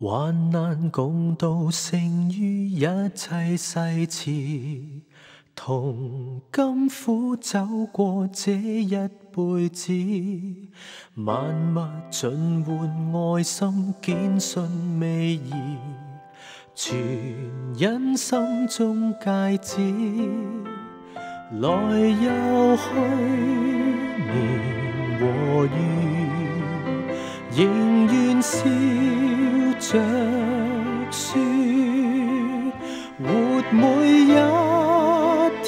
患难共度，胜于一切世事。同甘苦走过这一辈子，万物尽换爱心，坚信未移，全因心中戒指。来又去，年和月，仍愿笑着说，活每一天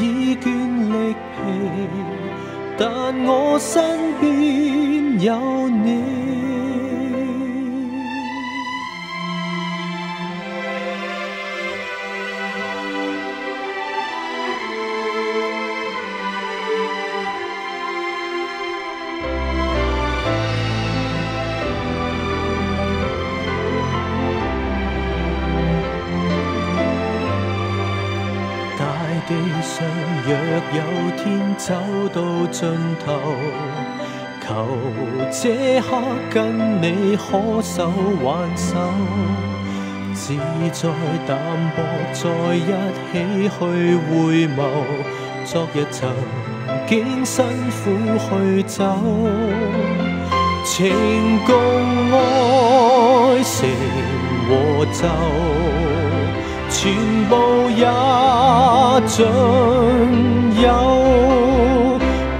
已倦力疲，但我身边有你。地上若有天走到尽头，求这刻跟你可手挽手，自在淡薄再一起去回眸，昨日曾经辛苦去走，情共爱成和奏。全部也尽有，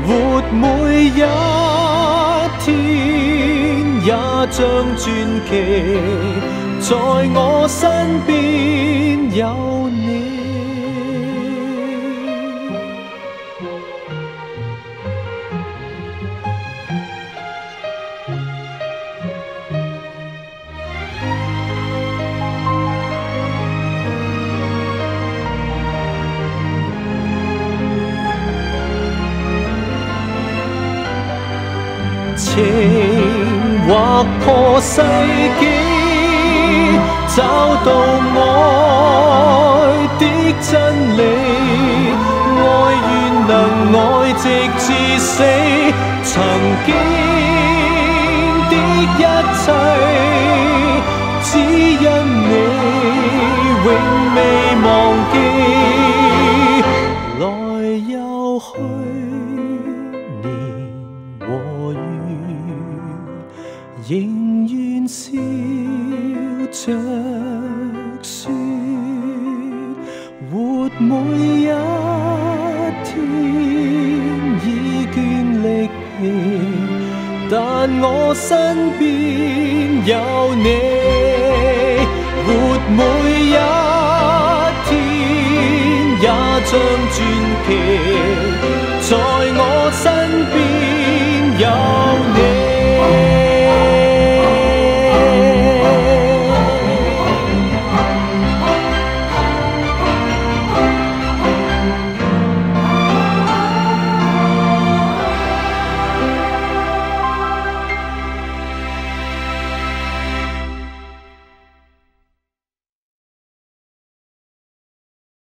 活每一天也像传奇，在我身边情划破世纪，找到爱的真理。爱愿能爱直至死，曾经的一切，只因你永未忘记。来又去，年和月，仍然笑着说，活每一天已倦力疲，但我身边有你，活每一天也像传奇。